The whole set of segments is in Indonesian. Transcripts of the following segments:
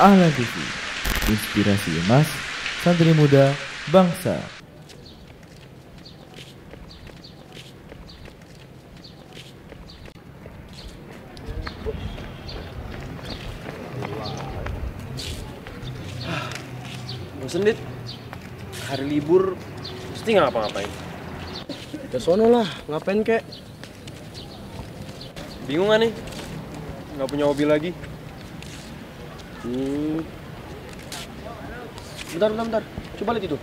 Ahlan TV, inspirasi emas, santri muda, bangsa. Bosen dit. Hari libur Mesti nggak ngapa-ngapain. Ya sono lah, ngapain kek? Bingung gak nih? Nggak punya hobi lagi Hmm. Bentar, bentar, bentar. Coba lihat itu.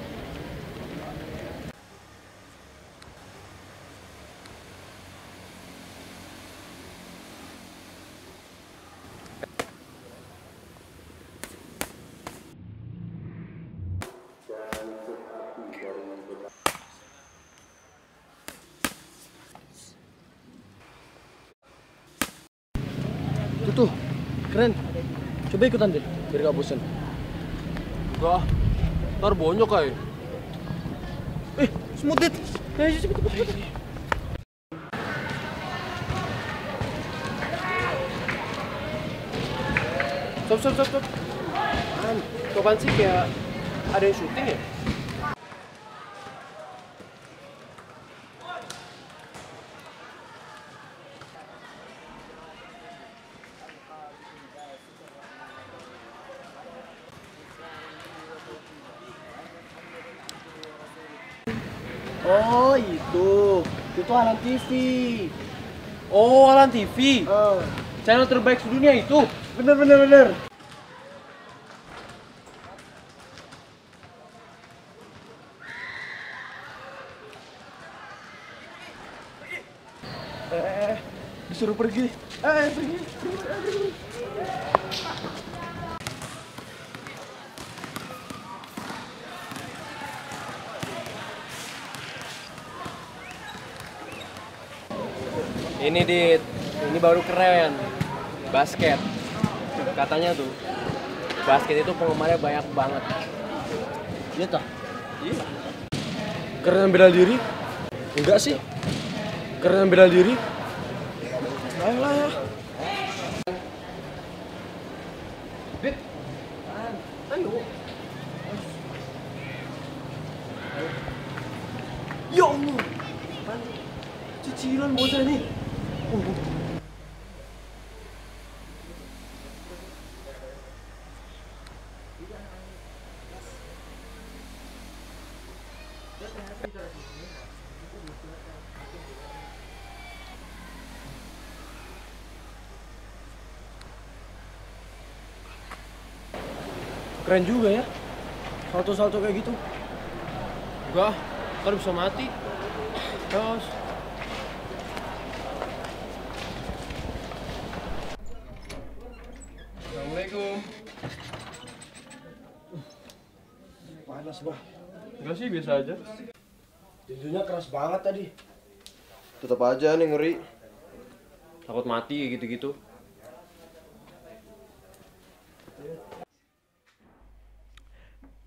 Tuh, keren. Coba ikutan deh, biar gak bosen. Enggak Ntar bonyok kayak Eh, smooth dit. Ayo, cepet, cepet, cepet. Stop, stop, stop, stop Apaan? Kok apaan sih kayak ada yang syuting ya? Oh, itu. Itu Alan TV. Oh, Alan TV Oh, Channel terbaik sedunia itu bener, bener, bener. Eh, eh, eh, disuruh pergi. Eh, eh, pergi. pergi, eh, pergi. Ini dit Ini baru keren Basket Katanya tuh Basket itu penggemarnya banyak banget Iya toh? Iya Keren bela diri? Enggak sih. Keren bela diri? Ayo lah ya. Dit Ayo Ya Allah. Cicilan bocah nih. Keren juga ya. Salto-salto kayak gitu. Enggak Ntar bisa mati Terus Assalamualaikum Panas bah. Enggak sih biasa aja Tinjunya keras banget tadi. Tetap aja nih ngeri Takut mati gitu-gitu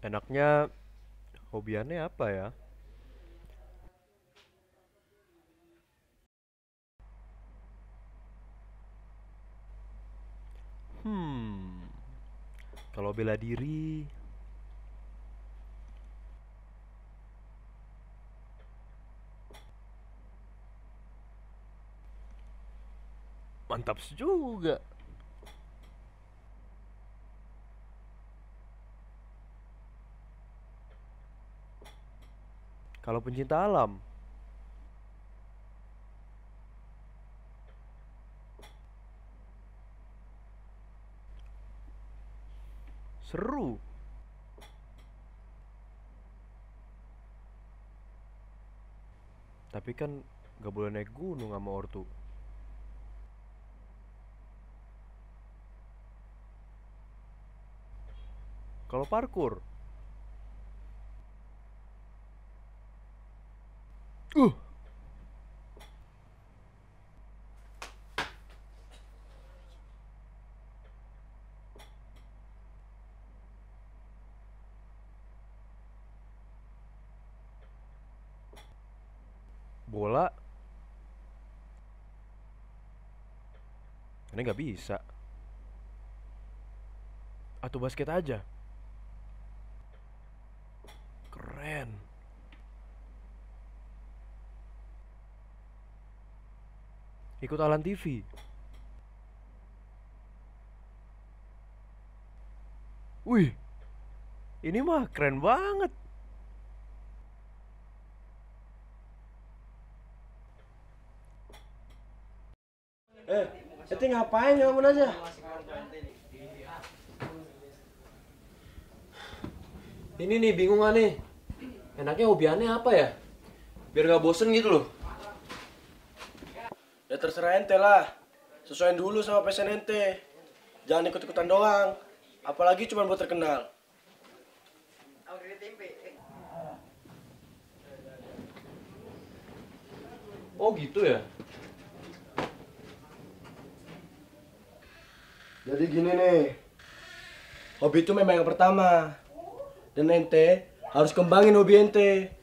Enaknya hobiannya apa ya? Kalau bela diri Mantap juga. Kalau pencinta alam, seru. Tapi kan gak boleh naik gunung sama ortu. Kalau parkur, uh, bola, ini nggak bisa. Atau basket aja? Keren. Ikut Alan TV. Wih, ini mah keren banget. Eh, itu ngapain ngelamun aja? Ini nih bingung nih? Enaknya hobi aneh apa ya? Biar gak bosen gitu loh. Ya terserah ente lah. Sesuaiin dulu sama passion ente. Jangan ikut-ikutan doang. Apalagi cuma buat terkenal. Oh gitu ya? Jadi gini nih. Hobi itu memang yang pertama. Dan ente harus kembangin hobi ente.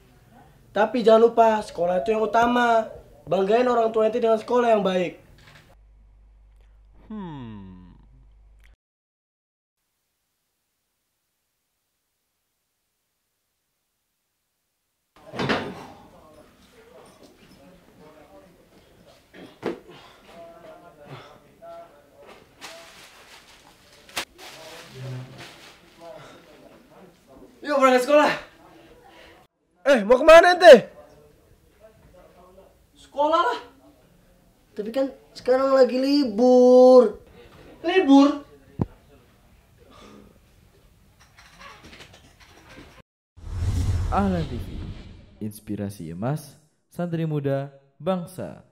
Tapi jangan lupa, sekolah itu yang utama. Banggain orang tua ente dengan sekolah yang baik. Yuk berangkat sekolah. Eh, mau ke mana ente? Sekolah lah. Tapi kan sekarang lagi libur. Libur. Ahlan TV, inspirasi emas, santri muda, bangsa.